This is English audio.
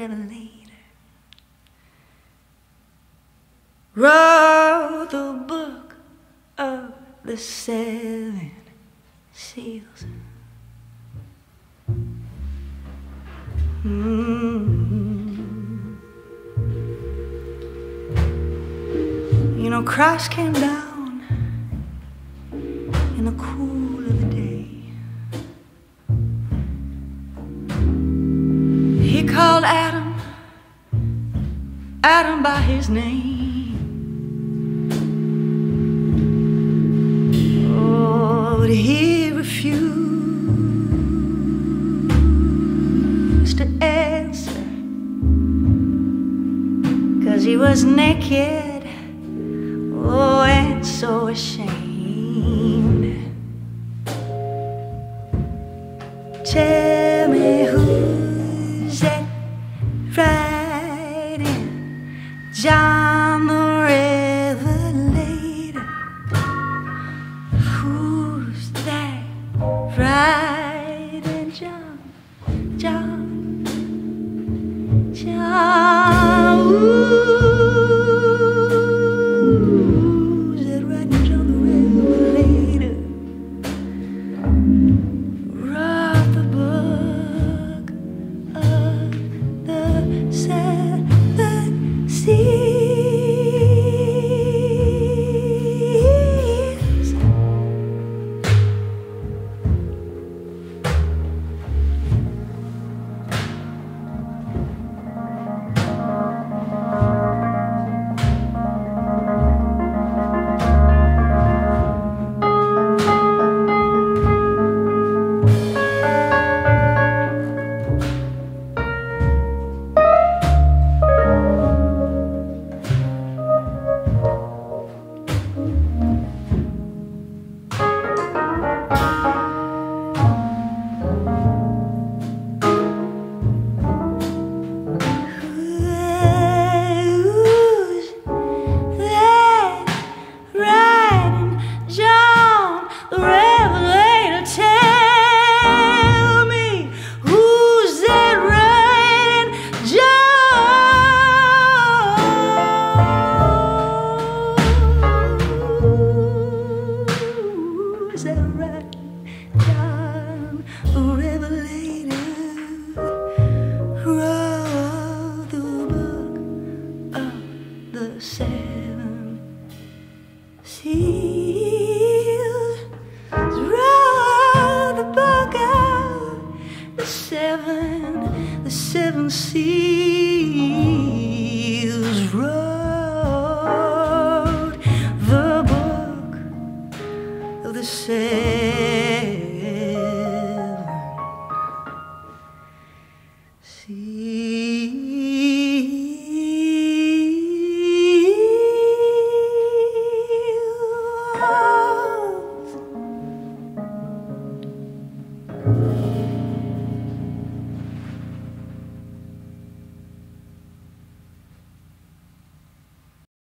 revelator. Roll the book of the seven seals. Mm-hmm. You know, Christ came down. He called Adam, Adam by his name. Oh, but he refused to answer. Cause he was naked, oh, and so ashamed. Tell Revelator? wrote the book of the seven seals. Wrote the book of the seven, the seven seals. the same. See